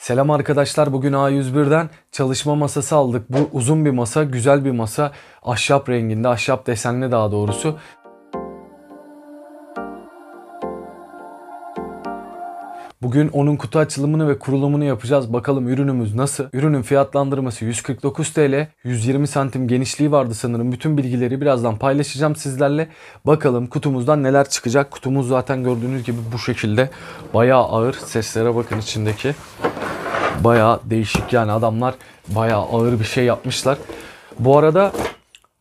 Selam arkadaşlar. Bugün A101'den çalışma masası aldık. Bu uzun bir masa, güzel bir masa. Ahşap renginde, ahşap desenli daha doğrusu. Bugün onun kutu açılımını ve kurulumunu yapacağız. Bakalım ürünümüz nasıl? Ürünün fiyatlandırması 149 TL. 120 santim genişliği vardı sanırım. Bütün bilgileri birazdan paylaşacağım sizlerle. Bakalım kutumuzdan neler çıkacak. Kutumuz zaten gördüğünüz gibi bu şekilde. Bayağı ağır. Seslere bakın içindeki. Bayağı değişik yani adamlar bayağı ağır bir şey yapmışlar. Bu arada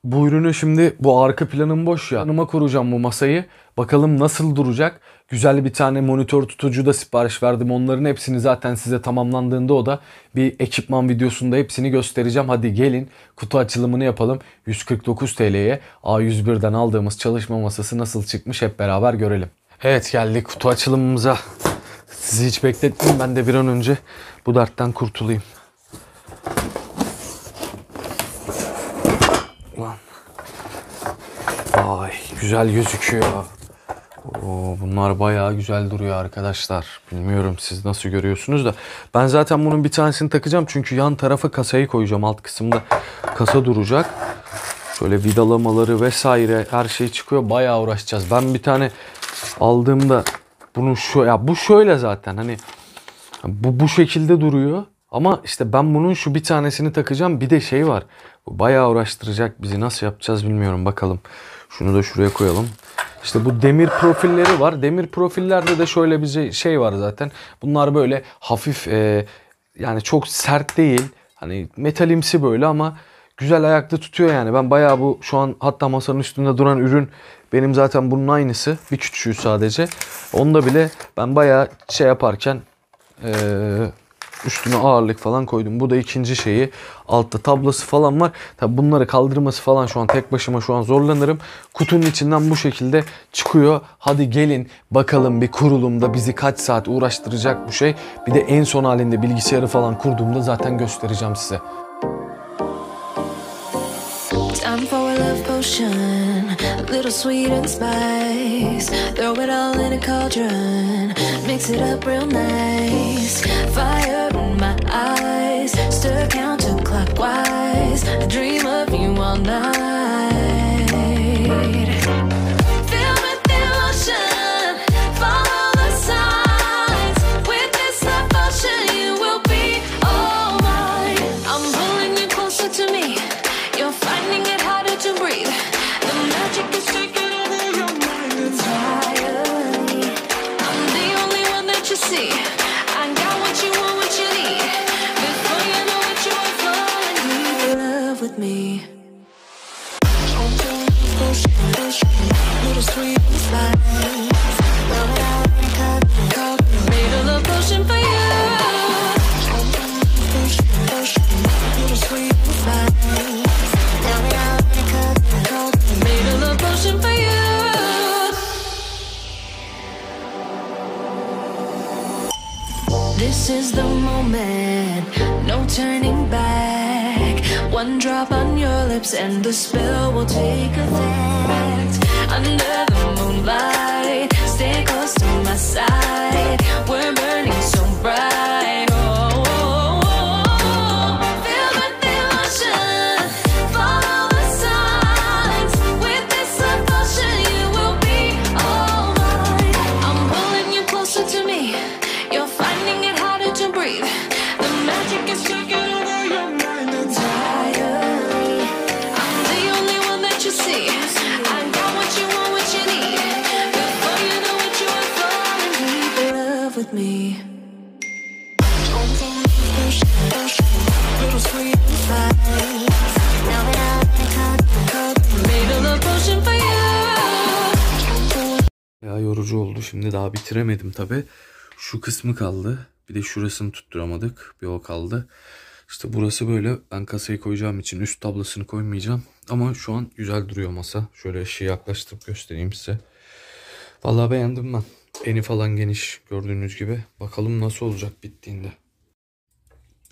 bu ürünü şimdi bu arka planım boş ya. Yanıma kuracağım bu masayı. Bakalım nasıl duracak. Güzel bir tane monitör tutucu da sipariş verdim. Onların hepsini zaten size tamamlandığında o da bir ekipman videosunda hepsini göstereceğim. Hadi gelin kutu açılımını yapalım. 149 TL'ye A101'den aldığımız çalışma masası nasıl çıkmış hep beraber görelim. Evet geldik kutu açılımımıza. Sizi hiç bekletmeyeyim. Ben de bir an önce bu dertten kurtulayım. Güzel gözüküyor. Oo, bunlar bayağı güzel duruyor arkadaşlar. Bilmiyorum siz nasıl görüyorsunuz da. Ben zaten bunun bir tanesini takacağım. Çünkü yan tarafa kasayı koyacağım. Alt kısımda kasa duracak. Şöyle vidalamaları vesaire her şey çıkıyor. Bayağı uğraşacağız. Ben bir tane aldığımda bunun şu ya bu şöyle zaten hani bu bu şekilde duruyor. Ama işte ben bunun şu bir tanesini takacağım. Bir de şey var. Bayağı uğraştıracak bizi. Nasıl yapacağız bilmiyorum. Bakalım. Şunu da şuraya koyalım. İşte bu demir profilleri var. Demir profillerde de şöyle bir şey var zaten. Bunlar böyle hafif e, yani çok sert değil. Hani metalimsi böyle ama güzel ayakta tutuyor yani. Ben bayağı bu şu an hatta masanın üstünde duran ürün benim zaten bunun aynısı. Bir küçüğü sadece. Onda bile ben bayağı şey yaparken e, üstüne ağırlık falan koydum. Bu da ikinci şeyi. Altta tablası falan var. Tabi bunları kaldırması falan şu an tek başıma şu an zorlanırım. Kutunun içinden bu şekilde çıkıyor. Hadi gelin bakalım bir kurulumda bizi kaç saat uğraştıracak bu şey. Bir de en son halinde bilgisayarı falan kurduğumda zaten göstereceğim size. Time for love potion, a little sweet and spice. Throw it all in a cauldron, mix it up real nice. Fire in my eyes, stir counterclockwise. And the spell will take effect. Under the moonlight, stay close to my side. We're yorucu oldu. Şimdi daha bitiremedim tabi. Şu kısmı kaldı. Bir de şurasını tutturamadık. Bir o kaldı. İşte burası böyle. Ben kasayı koyacağım için üst tablasını koymayacağım. Ama şu an güzel duruyor masa. Şöyle eşiği yaklaştırıp göstereyim size. Vallahi beğendim ben. Eni falan geniş gördüğünüz gibi. Bakalım nasıl olacak bittiğinde.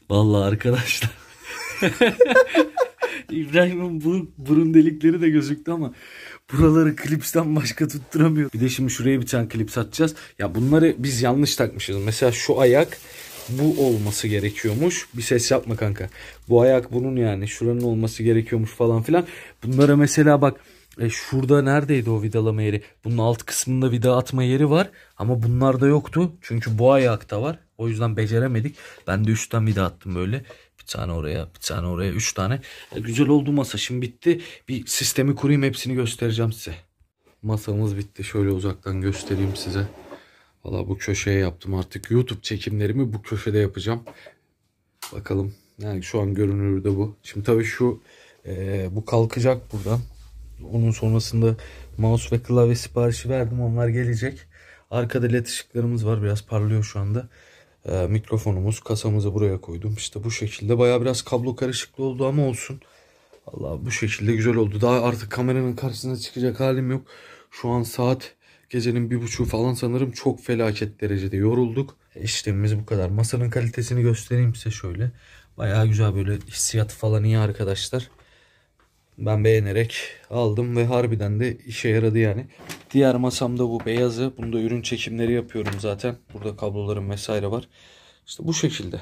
Vallahi arkadaşlar. İbrahim'in bu burun delikleri de gözüktü ama buraları klipsten başka tutturamıyor. Bir de şimdi şuraya bir tane klip satacağız. Ya bunları biz yanlış takmışız. Mesela şu ayak bu olması gerekiyormuş. Bir ses yapma kanka. Bu ayak bunun yani. Şuranın olması gerekiyormuş falan filan. Bunlara mesela bak e, şurada neredeydi o vidalama yeri? Bunun alt kısmında vida atma yeri var. Ama bunlarda yoktu. Çünkü bu ayakta var. O yüzden beceremedik. Ben de üstten vida attım böyle. Bir tane oraya, bir tane oraya, üç tane. E, güzel oldu masa. Şimdi bitti. Bir sistemi kurayım hepsini göstereceğim size. Masamız bitti. Şöyle uzaktan göstereyim size. Valla bu köşeye yaptım artık. YouTube çekimlerimi bu köşede yapacağım. Bakalım. Yani şu an görünürü de bu. Şimdi tabii şu e, bu kalkacak buradan. Onun sonrasında mouse ve klavye siparişi verdim. Onlar gelecek. Arkada led ışıklarımız var. Biraz parlıyor şu anda. E, mikrofonumuz, kasamızı buraya koydum. İşte bu şekilde. Baya biraz kablo karışıklı oldu ama olsun. Allah bu şekilde güzel oldu. Daha artık kameranın karşısına çıkacak halim yok. Şu an saat gecenin bir buçuğu falan sanırım çok felaket derecede yorulduk. E, İşlemimiz bu kadar. Masanın kalitesini göstereyim size şöyle. Bayağı güzel böyle hissiyatı falan iyi arkadaşlar. Ben beğenerek aldım ve harbiden de işe yaradı yani. Diğer masamda bu beyazı. Bunda ürün çekimleri yapıyorum zaten. Burada kablolarım vesaire var. İşte bu şekilde.